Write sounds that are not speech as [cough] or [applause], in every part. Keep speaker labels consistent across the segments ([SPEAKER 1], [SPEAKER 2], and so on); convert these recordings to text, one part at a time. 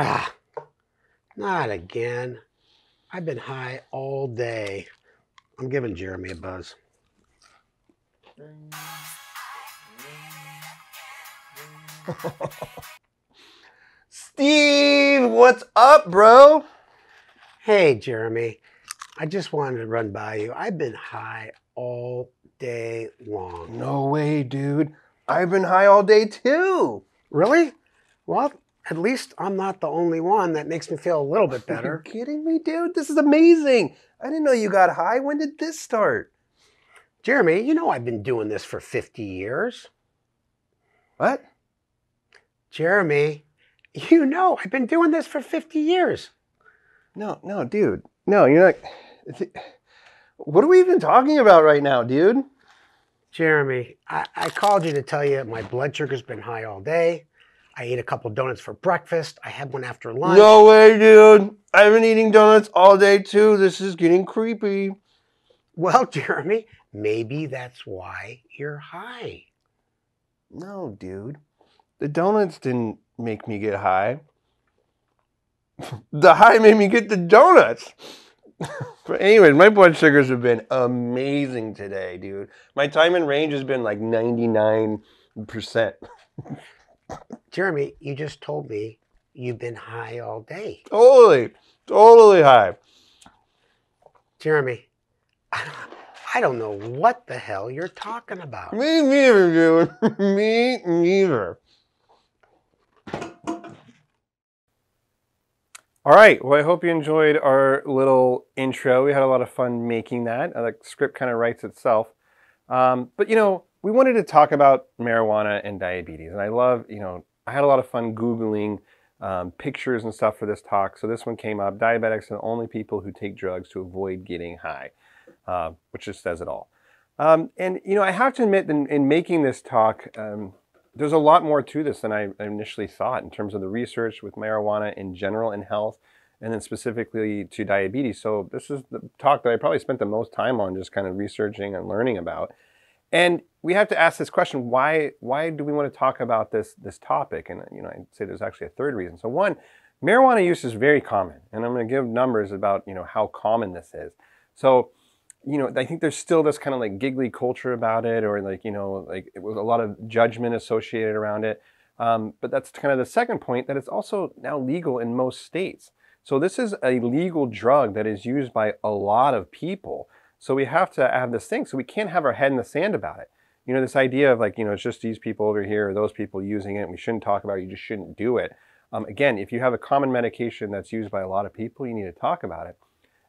[SPEAKER 1] Ah, not again. I've been high all day. I'm giving Jeremy a buzz.
[SPEAKER 2] Steve, what's up, bro?
[SPEAKER 1] Hey, Jeremy. I just wanted to run by you. I've been high all day long.
[SPEAKER 2] No way, dude. I've been high all day too.
[SPEAKER 1] Really? Well, at least I'm not the only one. That makes me feel a little bit better.
[SPEAKER 2] Are you kidding me, dude? This is amazing. I didn't know you got high. When did this start?
[SPEAKER 1] Jeremy, you know I've been doing this for 50 years.
[SPEAKER 2] What?
[SPEAKER 1] Jeremy, you know I've been doing this for 50 years.
[SPEAKER 2] No, no, dude. No, you're not. What are we even talking about right now, dude?
[SPEAKER 1] Jeremy, I, I called you to tell you my blood sugar's been high all day. I ate a couple donuts for breakfast. I had one after lunch.
[SPEAKER 2] No way, dude. I've been eating donuts all day too. This is getting creepy.
[SPEAKER 1] Well, [laughs] Jeremy, maybe that's why you're high.
[SPEAKER 2] No, dude. The donuts didn't make me get high. [laughs] the high made me get the donuts. [laughs] but anyways, my blood sugars have been amazing today, dude. My time in range has been like 99%.
[SPEAKER 1] Jeremy, you just told me you've been high all day.
[SPEAKER 2] Totally, totally high.
[SPEAKER 1] Jeremy, I don't, know what the hell you're talking about.
[SPEAKER 2] Me neither, dude. [laughs] me neither. All right. Well, I hope you enjoyed our little intro. We had a lot of fun making that. Uh, the script kind of writes itself. Um, but, you know, we wanted to talk about marijuana and diabetes. And I love, you know, I had a lot of fun Googling um, pictures and stuff for this talk. So this one came up. Diabetics are the only people who take drugs to avoid getting high, uh, which just says it all. Um, and, you know, I have to admit, in, in making this talk, um, there's a lot more to this than I initially thought in terms of the research with marijuana in general in health, and then specifically to diabetes. So this is the talk that I probably spent the most time on, just kind of researching and learning about. And we have to ask this question: Why? Why do we want to talk about this this topic? And you know, I'd say there's actually a third reason. So one, marijuana use is very common, and I'm going to give numbers about you know how common this is. So you know, I think there's still this kind of like giggly culture about it, or like, you know, like it was a lot of judgment associated around it. Um, but that's kind of the second point that it's also now legal in most states. So this is a legal drug that is used by a lot of people. So we have to have this thing. So we can't have our head in the sand about it. You know, this idea of like, you know, it's just these people over here or those people using it. And we shouldn't talk about it. You just shouldn't do it. Um, again, if you have a common medication that's used by a lot of people, you need to talk about it.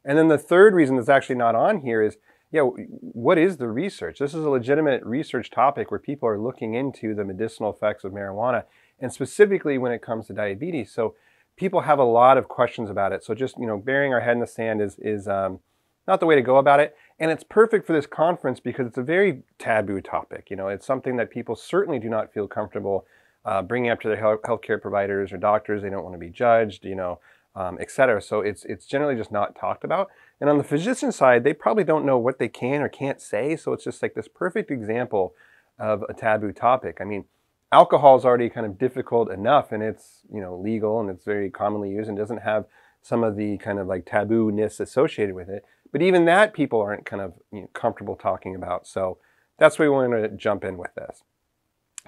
[SPEAKER 2] And then the third reason that's actually not on here is, yeah, what is the research? This is a legitimate research topic where people are looking into the medicinal effects of marijuana, and specifically when it comes to diabetes. So people have a lot of questions about it. So just you know, burying our head in the sand is is um, not the way to go about it. And it's perfect for this conference because it's a very taboo topic. You know, it's something that people certainly do not feel comfortable uh, bringing up to their health healthcare providers or doctors. They don't want to be judged. You know um, et cetera. So it's, it's generally just not talked about. And on the physician side, they probably don't know what they can or can't say. So it's just like this perfect example of a taboo topic. I mean, alcohol is already kind of difficult enough and it's, you know, legal and it's very commonly used and doesn't have some of the kind of like taboo-ness associated with it. But even that people aren't kind of you know, comfortable talking about. So that's why we want to jump in with this.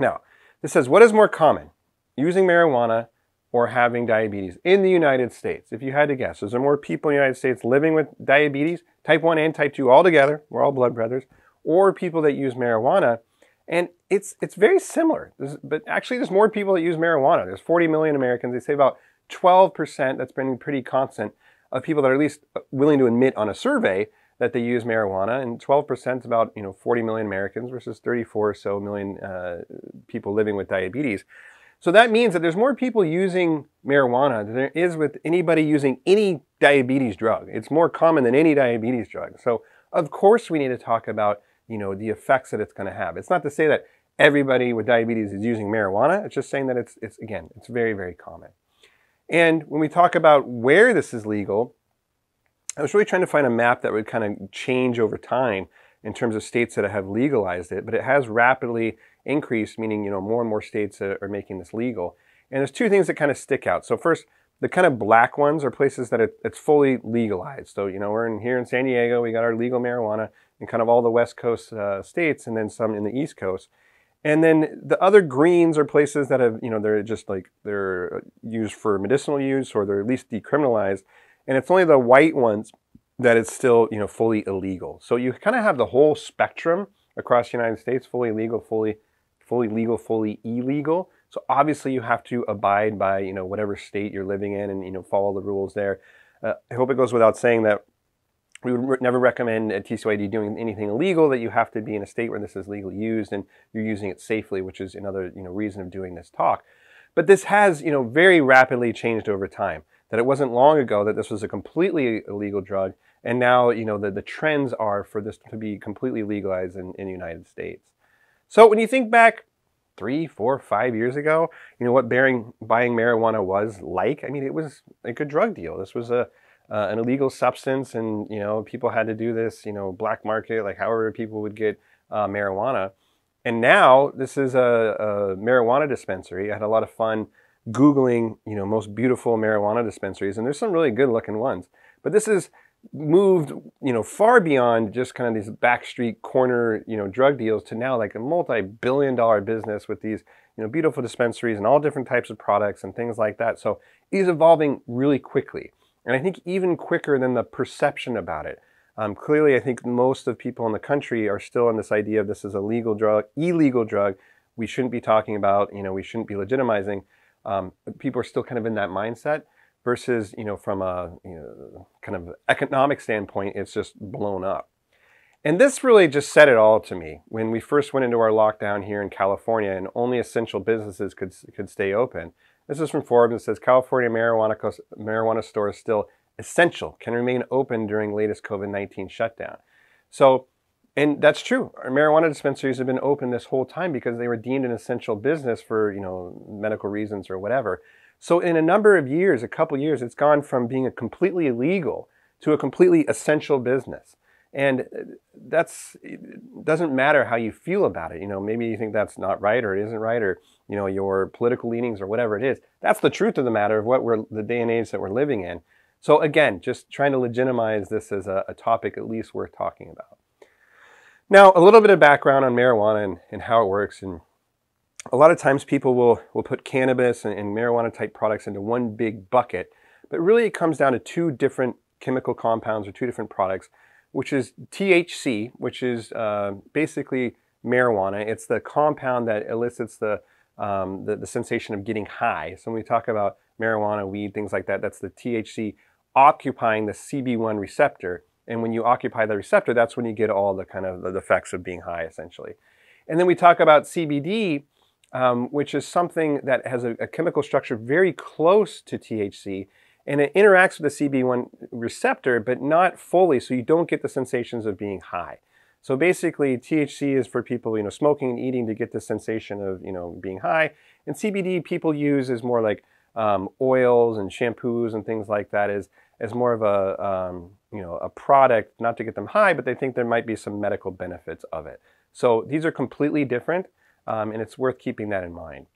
[SPEAKER 2] Now, this says, what is more common? Using marijuana or having diabetes in the United States? If you had to guess, is there more people in the United States living with diabetes, type 1 and type 2 all together, we're all blood brothers, or people that use marijuana? And it's, it's very similar, there's, but actually there's more people that use marijuana. There's 40 million Americans, they say about 12%, that's been pretty constant, of people that are at least willing to admit on a survey that they use marijuana, and 12% is about you know 40 million Americans versus 34 or so million uh, people living with diabetes. So that means that there's more people using marijuana than there is with anybody using any diabetes drug. It's more common than any diabetes drug. So of course we need to talk about, you know, the effects that it's going to have. It's not to say that everybody with diabetes is using marijuana. It's just saying that it's, it's again, it's very, very common. And when we talk about where this is legal, I was really trying to find a map that would kind of change over time in terms of states that have legalized it, but it has rapidly increased, meaning you know more and more states are making this legal. And there's two things that kind of stick out. So first, The kind of black ones are places that it, it's fully legalized. So, you know, we're in here in San Diego, we got our legal marijuana in kind of all the West Coast uh, states and then some in the East Coast. And then the other greens are places that have, you know, they're just like they're used for medicinal use or they're at least decriminalized. And it's only the white ones that it's still, you know, fully illegal. So you kind of have the whole spectrum across the United States, fully legal, fully, fully legal, fully illegal. So obviously you have to abide by, you know, whatever state you're living in and, you know, follow the rules there. Uh, I hope it goes without saying that we would re- never recommend at TCOYD doing anything illegal that you have to be in a state where this is legally used and you're using it safely, which is another, you know, reason of doing this talk. But this has, you know, very rapidly changed over time. That it wasn't long ago that this was a completely illegal drug, and now, you know, the, the trends are for this to be completely legalized in, in the United States. So when you think back three, four, five years ago, you know, what bearing, buying marijuana was like, I mean, it was a good drug deal. This was a, uh, an illegal substance and, you know, people had to do this, you know, black market, like however people would get uh, marijuana. And now this is a, a marijuana dispensary. I had a lot of fun Googling, you know, most beautiful marijuana dispensaries, and there's some really good looking ones. But this is moved, you know, far beyond just kind of these backstreet corner, you know, drug deals to now like a multi-billion dollar business with these, you know, beautiful dispensaries and all different types of products and things like that. So it is evolving really quickly. And I think even quicker than the perception about it. Um, clearly, I think most of people in the country are still in this idea of this is a legal drug, illegal drug. We shouldn't be talking about, you know, we shouldn't be legitimizing. Um, people are still kind of in that mindset versus you know from a you know, kind of economic standpoint it's just blown up and this really just said it all to me when we first went into our lockdown here in california and only essential businesses could could stay open this is from forbes it says california marijuana marijuana stores still essential can remain open during latest covid-19 shutdown so and that's true. Our marijuana dispensaries have been open this whole time because they were deemed an essential business for, you know, medical reasons or whatever. So in a number of years, a couple years, it's gone from being a completely illegal to a completely essential business. And uh, that's doesn't matter how you feel about it. You know, maybe you think that's not right or it isn't right or, you know, your political leanings or whatever it is. That's the truth of the matter of what we're the day and age that we're living in. So again, just trying to legitimize this as a, a topic at least worth talking about. Now, a little bit of background on marijuana and, and how it works and a lot of times people will, will put cannabis and, and marijuana type products into one big bucket, but really it comes down to two different chemical compounds or two different products, which is THC, which is uh, basically marijuana. It's the compound that elicits the, um, the, the sensation of getting high. So when we talk about marijuana, weed, things like that, that's the THC occupying the CB1 receptor. And when you occupy the receptor, that's when you get all the kind of the effects of being high, essentially. And then we talk about CBD, um, which is something that has a, a, chemical structure very close to THC, and it interacts with the CB1 receptor, but not fully, so you don't get the sensations of being high. So basically, THC is for people, you know, smoking and eating to get the sensation of, you know, being high, and CBD people use is more like um, oils and shampoos and things like that is as more of a, um, you know, a product, not to get them high, but they think there might be some medical benefits of it. So these are completely different um, and it's worth keeping that in mind.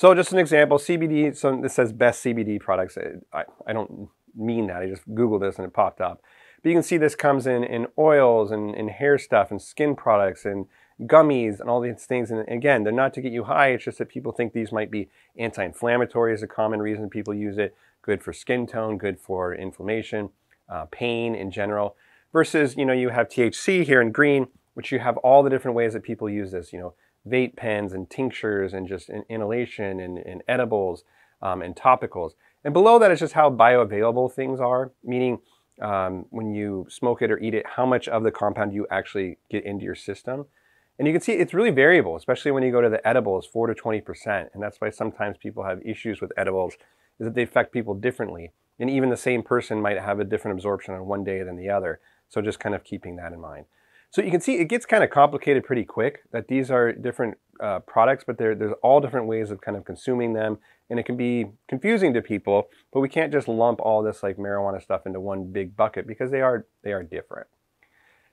[SPEAKER 2] So just an example, CBD, so this says best CBD products. I, I don't mean that, I just Googled this and it popped up. But you can see this comes in, in oils and, and hair stuff and skin products and gummies and all these things. And again, they're not to get you high, it's just that people think these might be anti-inflammatory is a common reason people use it, good for skin tone, good for inflammation, uh, pain in general. Versus, you know, you have THC here in green, which you have all the different ways that people use this, you know, vape pens and tinctures and just inhalation and, and edibles um, and topicals. And below that is just how bioavailable things are, meaning um, when you smoke it or eat it, how much of the compound you actually get into your system. And you can see it's really variable, especially when you go to the edibles, 4 to 20%. And that's why sometimes people have issues with edibles, is that they affect people differently. And even the same person might have a different absorption on one day than the other. So just kind of keeping that in mind. So you can see it gets kind of complicated pretty quick that these are different uh, products, but there's all different ways of kind of consuming them. And it can be confusing to people, but we can't just lump all this like marijuana stuff into one big bucket because they are, they are different.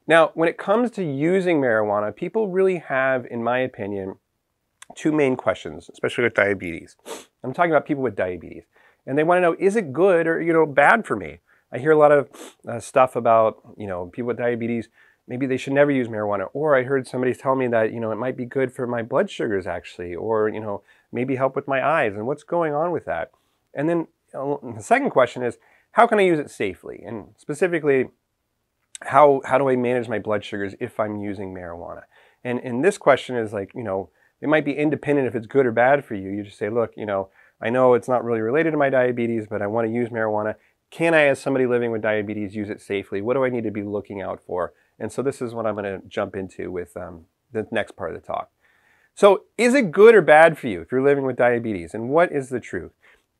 [SPEAKER 2] Now, when it comes to using marijuana, people really have, in my opinion, two main questions, especially with diabetes. I'm talking about people with diabetes. and they want to know is it good or you know bad for me. I hear a lot of uh, stuff about you know people with diabetes. Maybe they should never use marijuana, or I heard somebody tell me that you know it might be good for my blood sugars actually, or you know maybe help with my eyes, and what's going on with that. And then uh, the second question is how can I use it safely, and specifically how how do I manage my blood sugars if I'm using marijuana? And and this question is like you know it might be independent if it's good or bad for you. You just say, look, you know, I know it's not really related to my diabetes, but I want to use marijuana. Can I, as somebody living with diabetes, use it safely? What do I need to be looking out for? And so this is what I'm going to jump into with um, the next part of the talk. So, is it good or bad for you if you're living with diabetes? And what is the truth?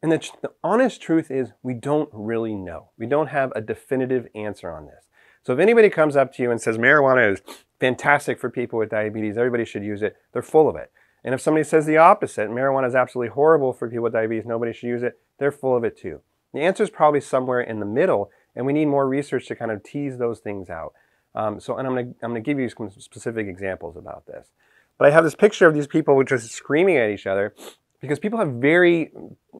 [SPEAKER 2] And the, the honest truth is, we don't really know. We don't have a definitive answer on this. So, if anybody comes up to you and says marijuana is fantastic for people with diabetes, everybody should use it, they're full of it. And if somebody says the opposite, marijuana is absolutely horrible for people with diabetes, nobody should use it, they're full of it too. The answer is probably somewhere in the middle, and we need more research to kind of tease those things out. Um, so, and I'm going to I'm going to give you some specific examples about this. But I have this picture of these people just screaming at each other because people have very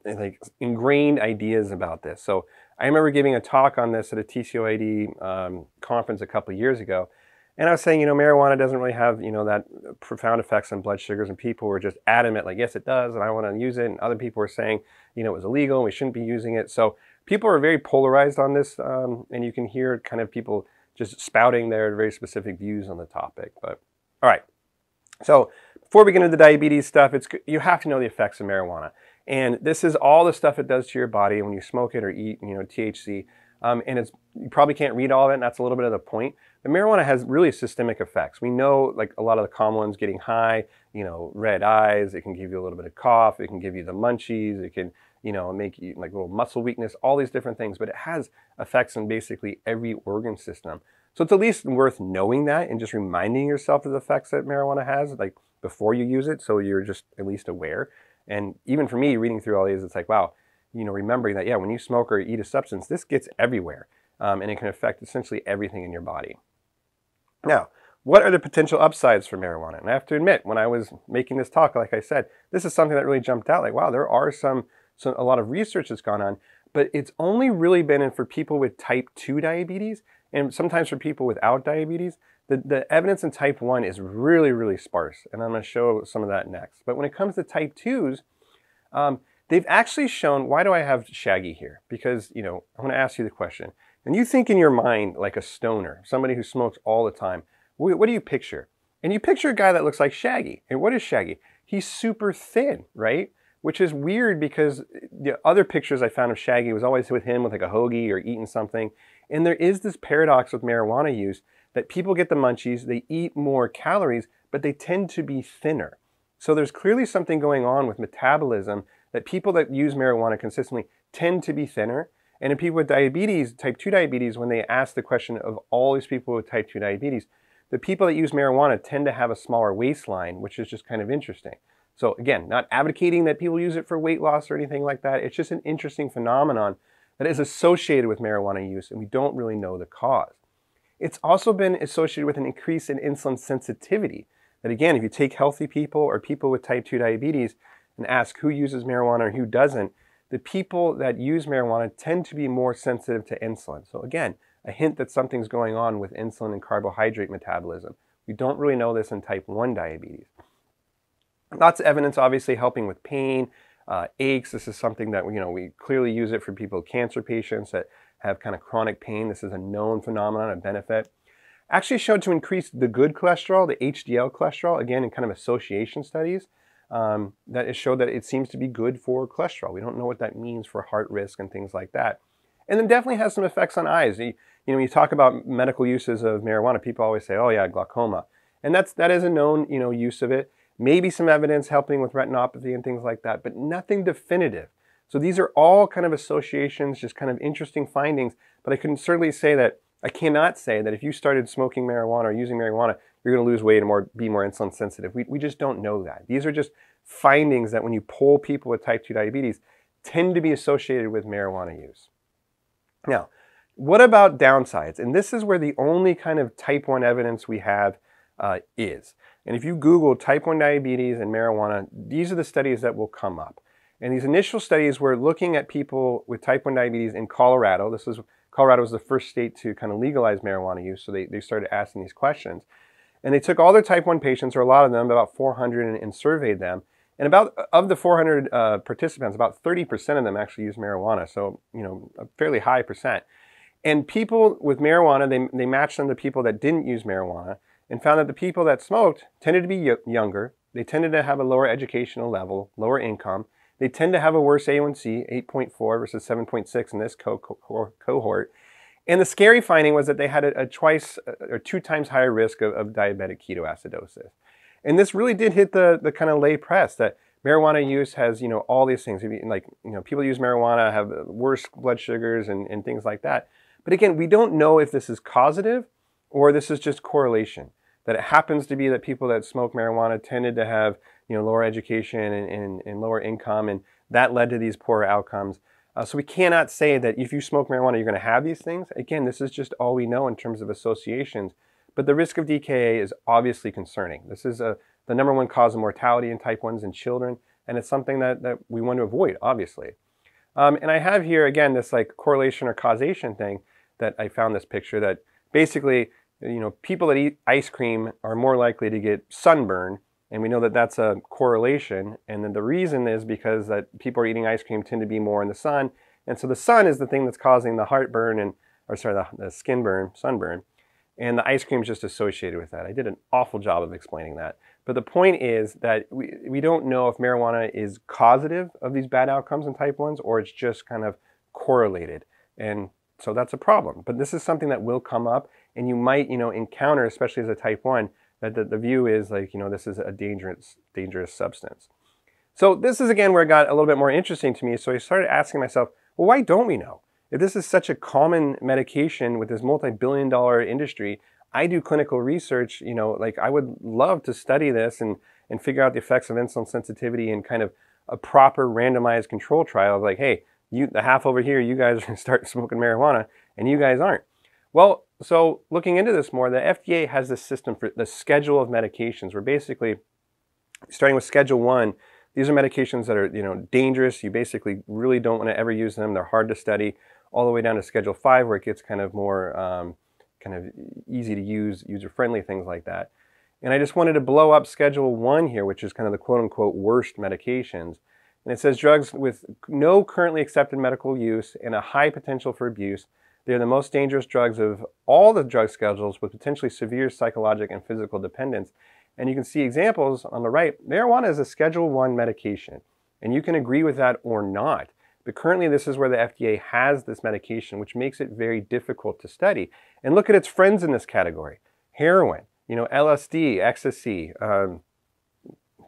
[SPEAKER 2] like ingrained ideas about this. So I remember giving a talk on this at a TCOYD um, conference a couple years ago, and I was saying, you know, marijuana doesn't really have, you know, that profound effects on blood sugars, and people were just adamant, like, yes, it does, and I want to use it. And other people were saying, you know, it was illegal, and we shouldn't be using it. So people are very polarized on this, um, and you can hear kind of people just spouting their very specific views on the topic. But all right, so before we get into the diabetes stuff, it's you have to know the effects of marijuana, and this is all the stuff it does to your body when you smoke it or eat, you know, THC. Um, and it's you probably can't read all of it, and that's a little bit of the point. But marijuana has really systemic effects. We know like a lot of the common ones getting high, you know, red eyes, it can give you a little bit of cough, it can give you the munchies, it can, you know, make you like little muscle weakness, all these different things, but it has effects on basically every organ system. So it's at least worth knowing that and just reminding yourself of the effects that marijuana has, like before you use it, so you're just at least aware. And even for me, reading through all these, it's like, wow, you know, remembering that, yeah, when you smoke or eat a substance, this gets everywhere. Um, and it can affect essentially everything in your body. Now, what are the potential upsides for marijuana? And I have to admit, when I was making this talk, like I said, this is something that really jumped out. Like, wow, there are some, some a lot of research that's gone on, but it's only really been in for people with type 2 diabetes and sometimes for people without diabetes. The, the evidence in type 1 is really, really sparse, and I'm going to show some of that next. But when it comes to type 2s, um, they've actually shown, why do I have Shaggy here? Because, you know, I'm going to ask you the question. And you think in your mind like a stoner, somebody who smokes all the time, what do you picture? And you picture a guy that looks like Shaggy. And what is Shaggy? He's super thin, right? Which is weird because the other pictures I found of Shaggy was always with him with like a hoagie or eating something. And there is this paradox with marijuana use that people get the munchies, they eat more calories, but they tend to be thinner. So there's clearly something going on with metabolism that people that use marijuana consistently tend to be thinner. And in people with diabetes, type 2 diabetes, when they ask the question of all these people with type 2 diabetes, the people that use marijuana tend to have a smaller waistline, which is just kind of interesting. So again, not advocating that people use it for weight loss or anything like that. It's just an interesting phenomenon that is associated with marijuana use, and we don't really know the cause. It's also been associated with an increase in insulin sensitivity. That again, if you take healthy people or people with type 2 diabetes and ask who uses marijuana or who doesn't, the people that use marijuana tend to be more sensitive to insulin. So again, a hint that something's going on with insulin and carbohydrate metabolism. We don't really know this in type 1 diabetes. Lots of evidence obviously helping with pain, uh, aches. This is something that you know we clearly use it for people, cancer patients that have kind of chronic pain. This is a known phenomenon, a benefit. Actually showed to increase the good cholesterol, the HDL cholesterol, again in kind of association studies, um, that it showed that it seems to be good for cholesterol. We don't know what that means for heart risk and things like that. And then definitely has some effects on eyes. You, you know, you talk about medical uses of marijuana, people always say, oh yeah, glaucoma. And that's, that is a known, you know, use of it. Maybe some evidence helping with retinopathy and things like that, but nothing definitive. So these are all kind of associations, just kind of interesting findings, but I can certainly say that I cannot say that if you started smoking marijuana or using marijuana, you're going to lose weight and more, be more insulin sensitive. We, we just don't know that. These are just findings that when you poll people with type 2 diabetes, tend to be associated with marijuana use. Now, what about downsides? And this is where the only kind of type 1 evidence we have uh, is. And if you Google type 1 diabetes and marijuana, these are the studies that will come up. And these initial studies were looking at people with type 1 diabetes in Colorado. This was Colorado was the first state to kind of legalize marijuana use, so they, they started asking these questions. And they took all their type 1 patients, or a lot of them, about 400, and, and surveyed them. And about of the 400 uh, participants, about 30% of them actually use marijuana. So, you know, a fairly high percent. And people with marijuana, they, they matched them to people that didn't use marijuana and found that the people that smoked tended to be younger. They tended to have a lower educational level, lower income. They tend to have a worse A1C, 8.4 versus 7.6 in this co- co- cohort. And the scary finding was that they had a, a twice uh, or two times higher risk of, of, diabetic ketoacidosis. And this really did hit the, the kind of lay press that marijuana use has, you know, all these things. Like, you know, people use marijuana have worse blood sugars and, and things like that. But again, we don't know if this is causative or this is just correlation. That it happens to be that people that smoke marijuana tended to have, you know, lower education and, and, and lower income, and that led to these poor outcomes. Uh, so we cannot say that if you smoke marijuana, you're going to have these things. Again, this is just all we know in terms of associations. But the risk of DKA is obviously concerning. This is a, the number one cause of mortality in type 1s in children, and it's something that, that we want to avoid, obviously. Um, and I have here, again, this like correlation or causation thing that I found this picture that basically, you know, people that eat ice cream are more likely to get sunburn and we know that that's a correlation. And then the reason is because that people are eating ice cream tend to be more in the sun. And so the sun is the thing that's causing the heartburn and, or sorry, the, the skin burn, sunburn. And the ice cream is just associated with that. I did an awful job of explaining that. But the point is that we, we don't know if marijuana is causative of these bad outcomes in type 1s or it's just kind of correlated. And so that's a problem. But this is something that will come up and you might, you know, encounter, especially as a type 1, that the, the view is like, you know, this is a dangerous, dangerous substance. So this is again where it got a little bit more interesting to me. So I started asking myself, well, why don't we know? If this is such a common medication with this multi-billion dollar industry, I do clinical research, you know, like I would love to study this and, and figure out the effects of insulin sensitivity and kind of a proper randomized control trial of like, hey, you the half over here, you guys [laughs] start smoking marijuana and you guys aren't. Well, so looking into this more, the FDA has this system for the schedule of medications where basically starting with schedule one, these are medications that are you know dangerous. You basically really don't want to ever use them. They're hard to study. All the way down to schedule five, where it gets kind of more um, kind of easy to use, user friendly things like that. And I just wanted to blow up schedule one here, which is kind of the quote unquote worst medications. And it says drugs with no currently accepted medical use and a high potential for abuse they're the most dangerous drugs of all the drug schedules with potentially severe psychological and physical dependence. And you can see examples on the right. Marijuana is a Schedule 1 medication, and you can agree with that or not. But currently, this is where the FDA has this medication, which makes it very difficult to study. And look at its friends in this category heroin, you know, LSD, ecstasy, um,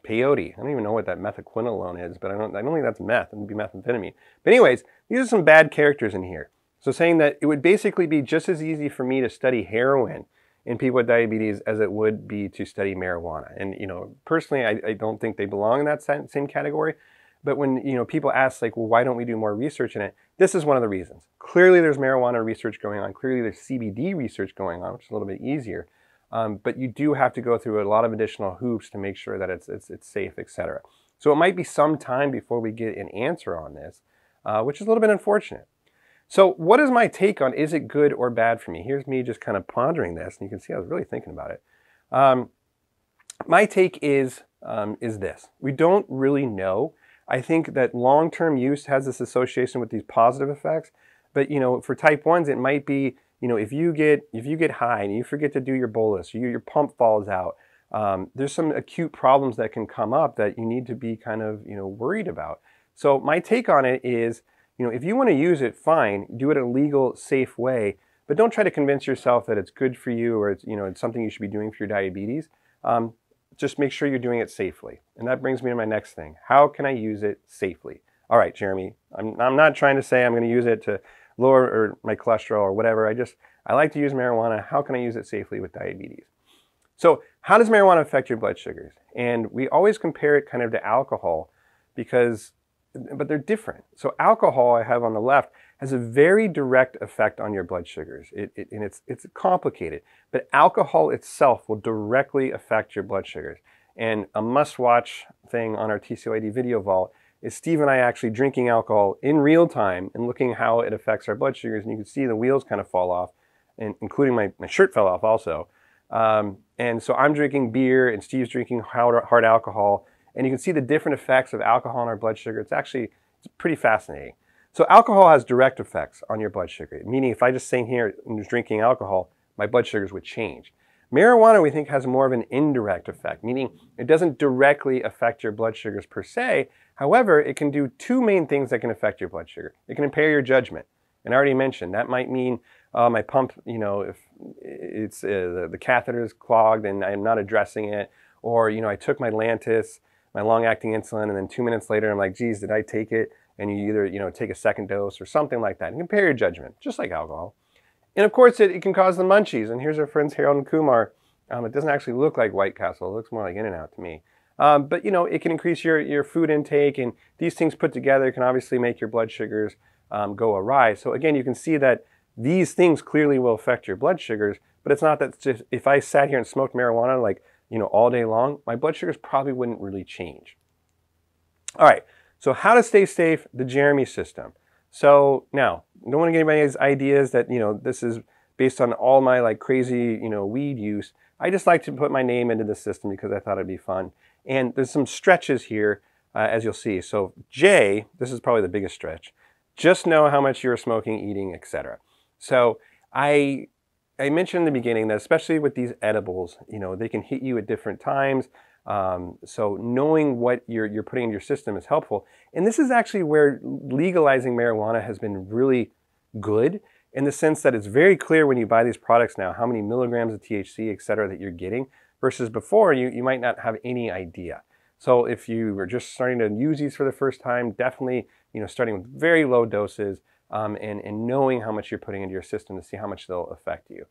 [SPEAKER 2] peyote. I don't even know what that methaquinone is, but I don't, I don't think that's meth. It would be methamphetamine. But, anyways, these are some bad characters in here. So saying that it would basically be just as easy for me to study heroin in people with diabetes as it would be to study marijuana. And you know, personally, I, I don't think they belong in that same category. But when you know people ask like, well, why don't we do more research in it? This is one of the reasons. Clearly, there's marijuana research going on. Clearly, there's CBD research going on, which is a little bit easier. Um, but you do have to go through a lot of additional hoops to make sure that it's it's, it's safe, etc. So it might be some time before we get an answer on this, uh, which is a little bit unfortunate. So what is my take on is it good or bad for me? Here's me just kind of pondering this, and you can see I was really thinking about it. Um, my take is um, is this: we don't really know. I think that long-term use has this association with these positive effects, but you know, for type ones, it might be you know if you get if you get high and you forget to do your bolus, you, your pump falls out. Um, there's some acute problems that can come up that you need to be kind of you know worried about. So my take on it is you know, if you want to use it, fine, do it a legal, safe way, but don't try to convince yourself that it's good for you or it's, you know, it's something you should be doing for your diabetes. Um, just make sure you're doing it safely. And that brings me to my next thing. How can I use it safely? All right, Jeremy, I'm, I'm not trying to say I'm going to use it to lower my cholesterol or whatever. I just, I like to use marijuana. How can I use it safely with diabetes? So how does marijuana affect your blood sugars? And we always compare it kind of to alcohol because but they're different. So alcohol I have on the left has a very direct effect on your blood sugars. It, it, and it's, it's complicated, but alcohol itself will directly affect your blood sugars. And a must-watch thing on our TCOYD video vault is Steve and I actually drinking alcohol in real time and looking how it affects our blood sugars. And you can see the wheels kind of fall off, and including my, my shirt fell off also. Um, and so I'm drinking beer and Steve's drinking hard, hard alcohol. And you can see the different effects of alcohol on our blood sugar. It's actually it's pretty fascinating. So alcohol has direct effects on your blood sugar, meaning if I just sat here and was drinking alcohol, my blood sugars would change. Marijuana, we think, has more of an indirect effect, meaning it doesn't directly affect your blood sugars per se. However, it can do two main things that can affect your blood sugar. It can impair your judgment. And I already mentioned that might mean uh, my pump, you know, if it's uh, the, the catheter is clogged and I'm not addressing it, or you know, I took my Lantus, my long-acting insulin, and then two minutes later I'm like, geez, did I take it? And you either you know take a second dose or something like that, and compare your judgment, just like alcohol. And of course, it, it can cause the munchies. And here's our friends Harold and Kumar. Um, it doesn't actually look like White Castle. It looks more like In-N-Out to me. Um, but you know, it can increase your, your food intake, and these things put together can obviously make your blood sugars um, go awry. So again, you can see that these things clearly will affect your blood sugars, but it's not that just, if I sat here and smoked marijuana like you know all day long, my blood sugars probably wouldn't really change. All right, so how to stay safe, the Jeremy system. So now, don't want to get anybody's ideas that, you know, this is based on all my like crazy, you know, weed use. I just like to put my name into the system because I thought it'd be fun. And there's some stretches here, uh, as you'll see. So J, this is probably the biggest stretch. Just know how much you're smoking, eating, etc. So I I mentioned in the beginning that especially with these edibles, you know, they can hit you at different times. Um, so knowing what you're, you're putting in your system is helpful. And this is actually where legalizing marijuana has been really good in the sense that it's very clear when you buy these products now how many milligrams of THC, et cetera, that you're getting versus before you, you might not have any idea. So if you were just starting to use these for the first time, definitely, you know, starting with very low doses um, and, and knowing how much you're putting into your system to see how much they'll affect you.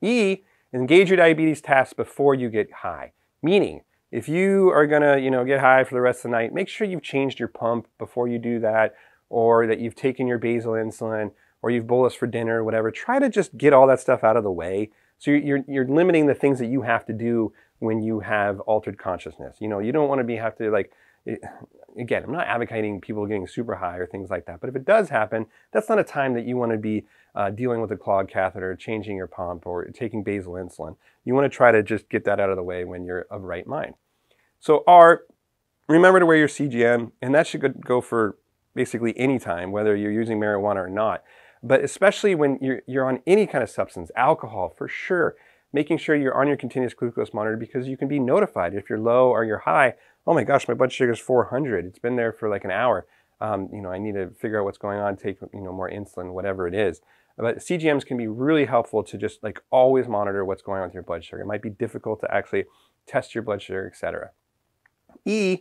[SPEAKER 2] E, engage your diabetes tasks before you get high, meaning if you are gonna, you know, get high for the rest of the night, make sure you've changed your pump before you do that, or that you've taken your basal insulin, or you've bolused for dinner, or whatever. Try to just get all that stuff out of the way. So you're, you're limiting the things that you have to do when you have altered consciousness. You know, you don't want to be have to like, again, I'm not advocating people getting super high or things like that, but if it does happen, that's not a time that you want to be uh, dealing with a clogged catheter, changing your pump, or taking basal insulin. You want to try to just get that out of the way when you're of right mind. So R, remember to wear your CGM, and that should go for basically any time, whether you're using marijuana or not. But especially when you're, you're on any kind of substance, alcohol for sure, making sure you're on your continuous glucose monitor because you can be notified if you're low or you're high. Oh my gosh, my blood sugar is 400. It's been there for like an hour. Um, you know, I need to figure out what's going on, take you know more insulin, whatever it is. But CGMs can be really helpful to just like always monitor what's going on with your blood sugar. It might be difficult to actually test your blood sugar, etc. E,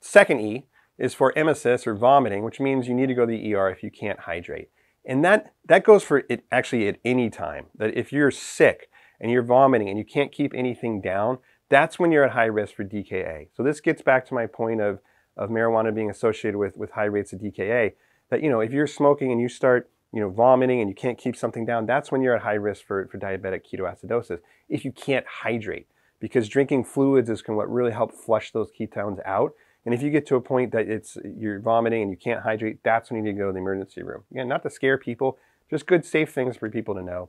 [SPEAKER 2] second E, is for emesis or vomiting, which means you need to go to the ER if you can't hydrate. And that, that goes for it actually at any time. That if you're sick and you're vomiting and you can't keep anything down, that's when you're at high risk for DKA. So this gets back to my point of, of marijuana being associated with, with high rates of DKA. That, you know, if you're smoking and you start you know, vomiting and you can't keep something down, that's when you're at high risk for, for diabetic ketoacidosis if you can't hydrate. Because drinking fluids is can what really help flush those ketones out. And if you get to a point that it's you're vomiting and you can't hydrate, that's when you need to go to the emergency room. Again, not to scare people, just good safe things for people to know.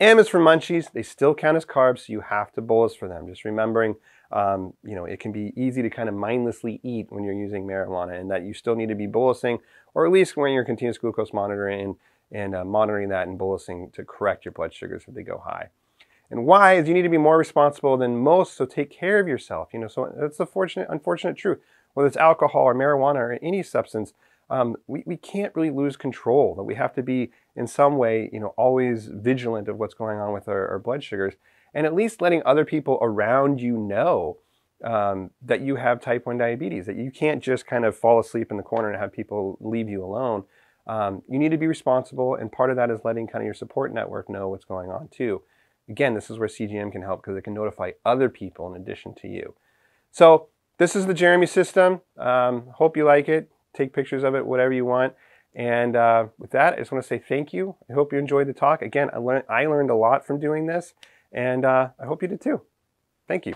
[SPEAKER 2] M is for munchies. They still count as carbs, so you have to bolus for them. Just remembering, um, you know, it can be easy to kind of mindlessly eat when you're using marijuana, and that you still need to be bolusing, or at least when you're continuous glucose monitoring and, and uh, monitoring that and bolusing to correct your blood sugars if they go high. And why is you need to be more responsible than most, so take care of yourself. You know, so that's the fortunate, unfortunate truth. Whether it's alcohol or marijuana or any substance, um, we, we can't really lose control. That we have to be in some way, you know, always vigilant of what's going on with our, our blood sugars, and at least letting other people around you know um, that you have type 1 diabetes, that you can't just kind of fall asleep in the corner and have people leave you alone. Um, you need to be responsible, and part of that is letting kind of your support network know what's going on too. Again, this is where CGM can help because it can notify other people in addition to you. So this is the Jeremy system. Um, hope you like it. Take pictures of it, whatever you want. And uh, with that, I just want to say thank you. I hope you enjoyed the talk. Again, I learned, I learned a lot from doing this, and uh, I hope you did too. Thank you.